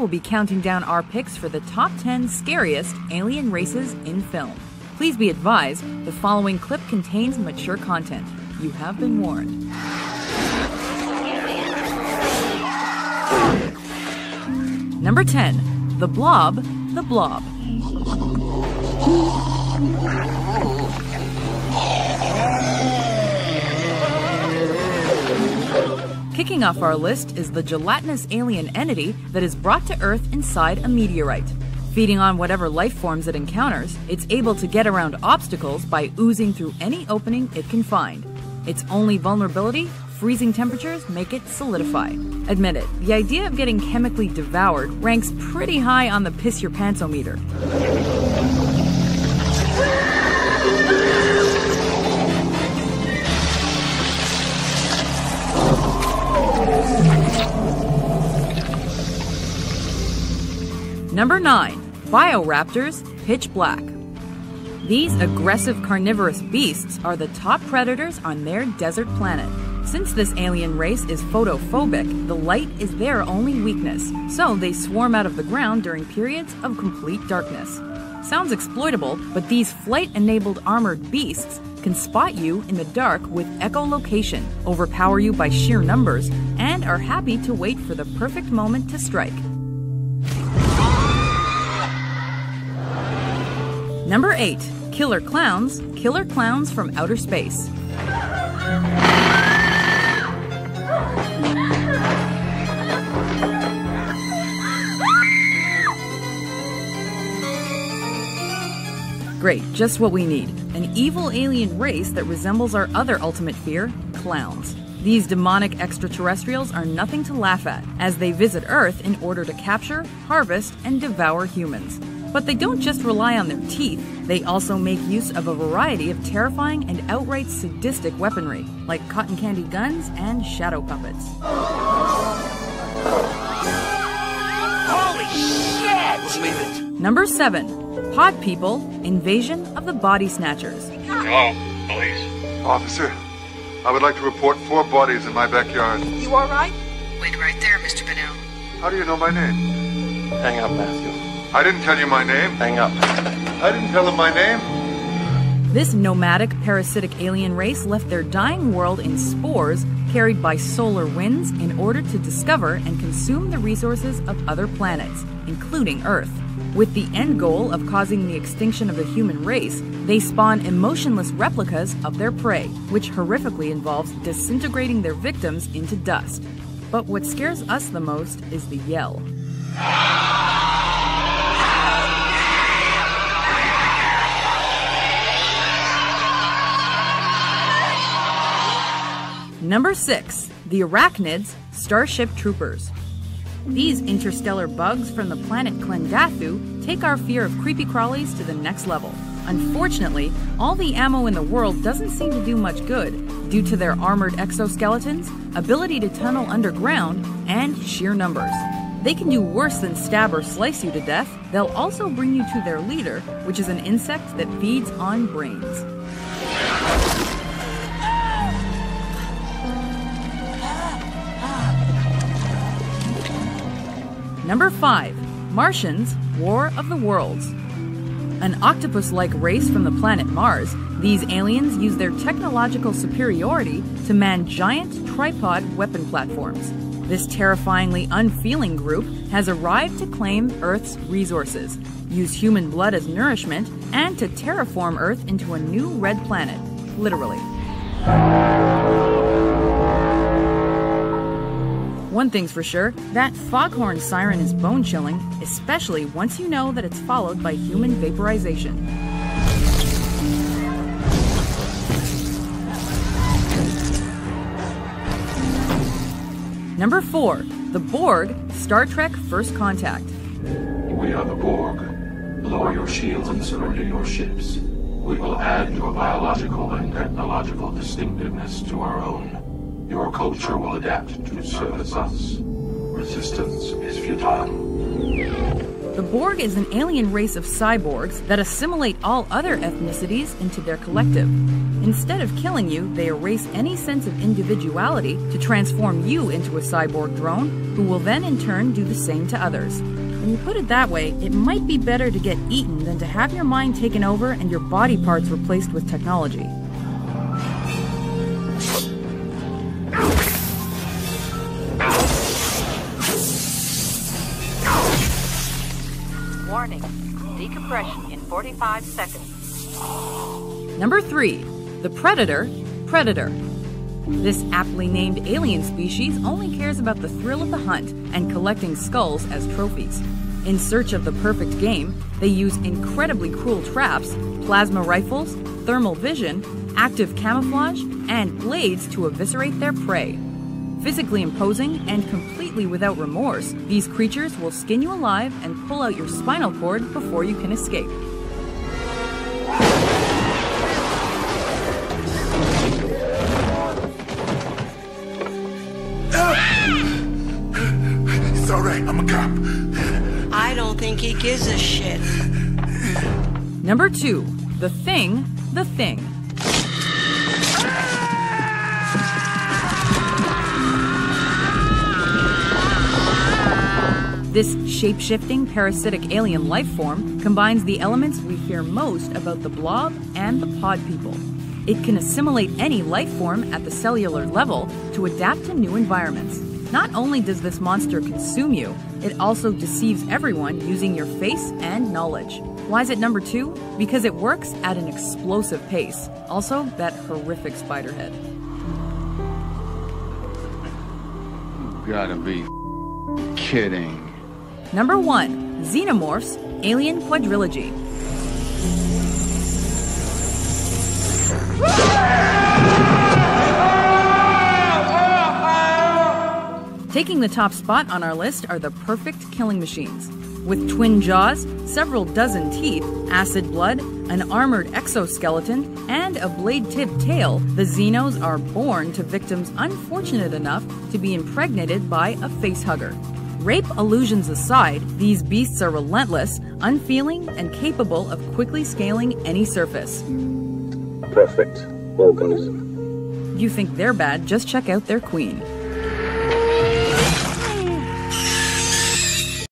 will be counting down our picks for the top 10 scariest alien races in film. Please be advised the following clip contains mature content. You have been warned. Number 10. The Blob, The Blob. Kicking off our list is the gelatinous alien entity that is brought to Earth inside a meteorite. Feeding on whatever life forms it encounters, it's able to get around obstacles by oozing through any opening it can find. Its only vulnerability freezing temperatures make it solidify. Admit it, the idea of getting chemically devoured ranks pretty high on the piss your pantsometer. Number 9. Bioraptors Pitch Black. These aggressive carnivorous beasts are the top predators on their desert planet. Since this alien race is photophobic, the light is their only weakness, so they swarm out of the ground during periods of complete darkness. Sounds exploitable, but these flight enabled armored beasts can spot you in the dark with echolocation, overpower you by sheer numbers, and are happy to wait for the perfect moment to strike. Number 8. Killer Clowns Killer Clowns from Outer Space. Great, just what we need. An evil alien race that resembles our other ultimate fear clowns. These demonic extraterrestrials are nothing to laugh at, as they visit Earth in order to capture, harvest, and devour humans. But they don't just rely on their teeth, they also make use of a variety of terrifying and outright sadistic weaponry, like cotton candy guns and shadow puppets. Holy shit! Leave it. Number 7. Pod People Invasion of the Body Snatchers. Hello, police. Officer, I would like to report four bodies in my backyard. You all right? Wait right there, Mr. Bennell. How do you know my name? Hang up, Matthew. I didn't tell you my name. Hang up. I didn't tell him my name. This nomadic parasitic alien race left their dying world in spores carried by solar winds in order to discover and consume the resources of other planets, including Earth. With the end goal of causing the extinction of the human race, they spawn emotionless replicas of their prey, which horrifically involves disintegrating their victims into dust. But what scares us the most is the yell. Number 6. The Arachnids Starship Troopers. These interstellar bugs from the planet Klendathu take our fear of creepy crawlies to the next level. Unfortunately, all the ammo in the world doesn't seem to do much good due to their armored exoskeletons, ability to tunnel underground, and sheer numbers. They can do worse than stab or slice you to death. They'll also bring you to their leader, which is an insect that feeds on brains. Number 5. Martians War of the Worlds. An octopus like race from the planet Mars, these aliens use their technological superiority to man giant tripod weapon platforms. This terrifyingly unfeeling group has arrived to claim Earth's resources, use human blood as nourishment, and to terraform Earth into a new red planet. Literally. One thing's for sure that foghorn siren is bone chilling, especially once you know that it's followed by human vaporization. Number 4. The Borg Star Trek First Contact. We are the Borg. Lower your shields and surrender your ships. We will add your biological and technological distinctiveness to our own. Your culture will adapt to service us. Resistance is futile. The Borg is an alien race of cyborgs that assimilate all other ethnicities into their collective. Instead of killing you, they erase any sense of individuality to transform you into a cyborg drone, who will then in turn do the same to others. When you put it that way, it might be better to get eaten than to have your mind taken over and your body parts replaced with technology. Decompression in 45 seconds. Number 3. The Predator Predator. This aptly named alien species only cares about the thrill of the hunt and collecting skulls as trophies. In search of the perfect game, they use incredibly cruel traps, plasma rifles, thermal vision, active camouflage, and blades to eviscerate their prey. Physically imposing and completely without remorse, these creatures will skin you alive and pull out your spinal cord before you can escape. It's alright, I'm a cop. I don't think he gives a shit. Number 2. The Thing, The Thing. This shape shifting parasitic alien life form combines the elements we fear most about the blob and the pod people. It can assimilate any life form at the cellular level to adapt to new environments. Not only does this monster consume you, it also deceives everyone using your face and knowledge. Why is it number two? Because it works at an explosive pace. Also, that horrific spider head. You gotta be kidding. Number one Xenomorphs Alien Quadrilogy. Taking the top spot on our list are the perfect killing machines. With twin jaws, several dozen teeth, acid blood, an armored exoskeleton, and a blade tipped tail, the Xenos are born to victims unfortunate enough to be impregnated by a facehugger. Rape illusions aside, these beasts are relentless, unfeeling, and capable of quickly scaling any surface. Perfect organism. You think they're bad, just check out their queen.